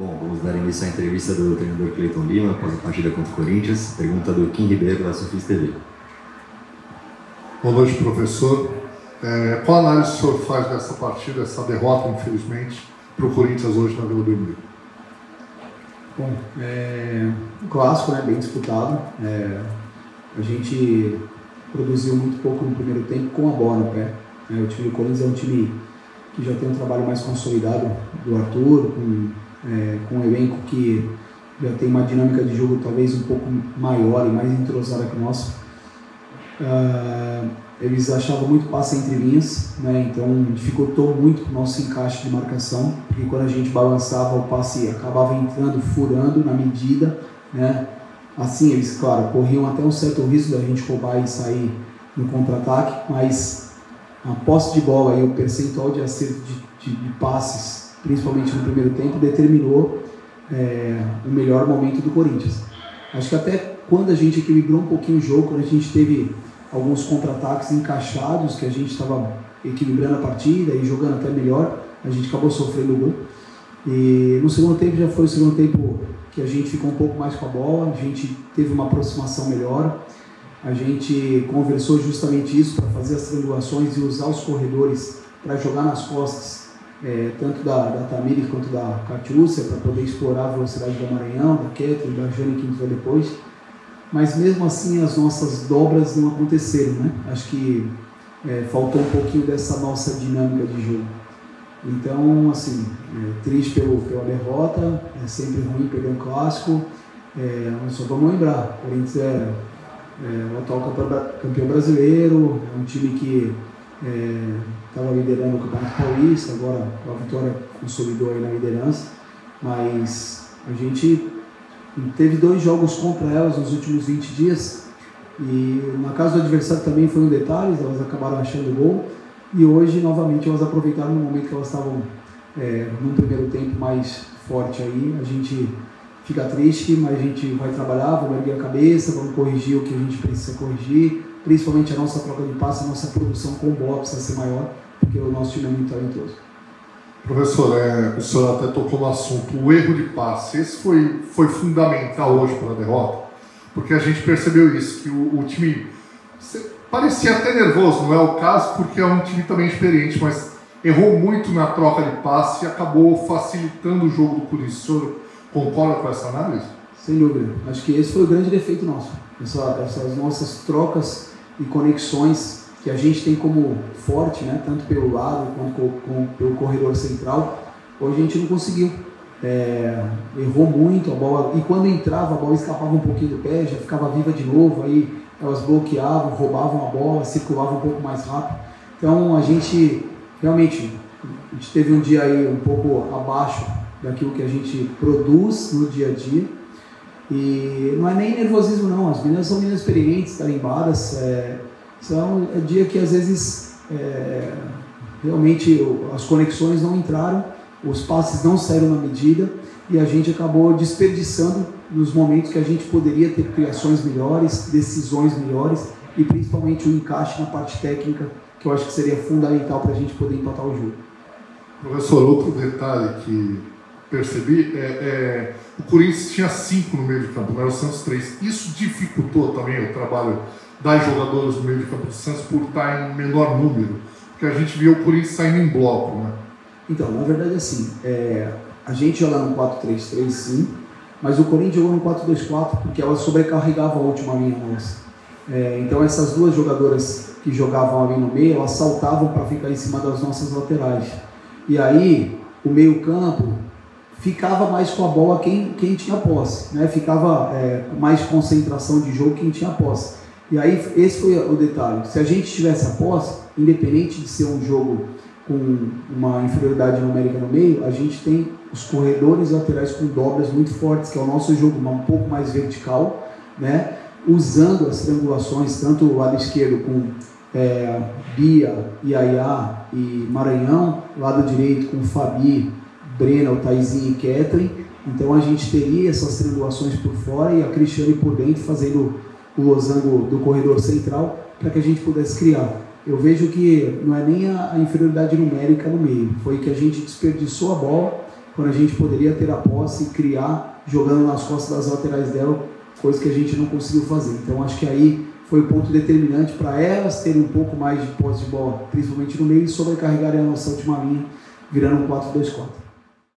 Bom, vamos dar início à entrevista do treinador Cleiton Lima após a partida contra o Corinthians. Pergunta do Kim Ribeiro da Sofis TV. Boa noite, professor. É, qual análise o senhor faz dessa partida, essa derrota, infelizmente, para o Corinthians hoje na Vila Belmiro? Bom, é, um clássico, né, bem disputado. É, a gente produziu muito pouco no primeiro tempo com a bola no pé. Né? O time do Corinthians é um time que já tem um trabalho mais consolidado do Arthur, com, é, com um elenco que já tem uma dinâmica de jogo talvez um pouco maior e mais entrosada que o nosso. Uh, eles achavam muito passe entre linhas, né? então dificultou muito o nosso encaixe de marcação, porque quando a gente balançava o passe acabava entrando, furando na medida, né? assim eles, claro, corriam até um certo risco da gente roubar e sair no contra-ataque, mas a posse de bola e o percentual de acerto de, de, de passes, principalmente no primeiro tempo, determinou é, o melhor momento do Corinthians. Acho que até quando a gente equilibrou um pouquinho o jogo, quando a gente teve alguns contra-ataques encaixados que a gente estava equilibrando a partida e jogando até melhor, a gente acabou sofrendo o gol. E no segundo tempo já foi o segundo tempo que a gente ficou um pouco mais com a bola, a gente teve uma aproximação melhor, a gente conversou justamente isso para fazer as triangulações e usar os corredores para jogar nas costas, é, tanto da, da Tamires quanto da Catiúcia, para poder explorar a velocidade do Maranhão, da Ketri, da Jane que entrou depois mas mesmo assim as nossas dobras não aconteceram, né? Acho que é, faltou um pouquinho dessa nossa dinâmica de jogo. Então, assim, é, triste pelo, pela derrota, é sempre ruim perder um clássico, é, só vamos lembrar, o Corinthians é, é o atual campeão brasileiro, é um time que estava é, liderando o Campeonato Paulista, agora a vitória consolidou aí na liderança, mas a gente teve dois jogos contra elas nos últimos 20 dias. E na casa do adversário também foi um detalhe, elas acabaram achando gol. E hoje, novamente, elas aproveitaram no momento que elas estavam é, num primeiro tempo mais forte aí. A gente fica triste, mas a gente vai trabalhar, vamos erguer a cabeça, vamos corrigir o que a gente precisa corrigir. Principalmente a nossa troca de passe, a nossa produção com bola precisa ser maior, porque o nosso time é muito talentoso. Professor, é, o senhor até tocou no assunto, o erro de passe. Esse foi, foi fundamental hoje para a derrota, porque a gente percebeu isso, que o, o time parecia até nervoso, não é o caso, porque é um time também experiente, mas errou muito na troca de passe e acabou facilitando o jogo do Corinthians. O senhor concorda com essa análise? Sem dúvida. Acho que esse foi o grande defeito nosso. Essa, essas nossas trocas e conexões que a gente tem como forte, né, tanto pelo lado quanto com, pelo corredor central, hoje a gente não conseguiu. É, errou muito a bola, e quando entrava, a bola escapava um pouquinho do pé, já ficava viva de novo, aí elas bloqueavam, roubavam a bola, circulavam um pouco mais rápido. Então a gente realmente a gente teve um dia aí um pouco abaixo daquilo que a gente produz no dia a dia. E não é nem nervosismo não, as meninas são meninas experientes, tarimbadas, é, são é dia que às vezes é, realmente as conexões não entraram, os passes não saíram na medida e a gente acabou desperdiçando nos momentos que a gente poderia ter criações melhores, decisões melhores e principalmente o encaixe na parte técnica, que eu acho que seria fundamental para a gente poder empatar o jogo. Professor, outro detalhe que percebi é, é o Corinthians tinha cinco no meio de campo, era o Santos três. Isso dificultou também o trabalho das jogadoras do meio de campo do Santos por estar em menor número, porque a gente viu o Corinthians saindo em bloco, né? Então, na verdade, assim, é, a gente joga no 4-3-3, sim, mas o Corinthians jogou no 4-2-4 porque ela sobrecarregava a última linha nossa. É, então, essas duas jogadoras que jogavam ali no meio, elas saltavam para ficar em cima das nossas laterais. E aí, o meio-campo ficava mais com a bola quem, quem tinha posse, né? ficava é, mais concentração de jogo quem tinha posse. E aí, esse foi o detalhe. Se a gente tivesse a posse, independente de ser um jogo com uma inferioridade numérica no meio, a gente tem os corredores laterais com dobras muito fortes, que é o nosso jogo um pouco mais vertical, né? usando as triangulações, tanto o lado esquerdo com é, Bia, Iaiá e Maranhão, lado direito com Fabi, Brena, Taizinho e Kathleen. Então a gente teria essas triangulações por fora e a Cristiane por dentro fazendo o losango do corredor central para que a gente pudesse criar. Eu vejo que não é nem a, inferioridade numérica no meio, foi que a gente desperdiçou a bola quando a gente poderia ter a posse e criar jogando nas costas das laterais dela, coisa que a gente não conseguiu fazer. Então acho que aí foi o ponto determinante para elas terem um pouco mais de posse de bola, principalmente no meio, e sobrecarregarem a nossa última linha, virando um 4-2-4.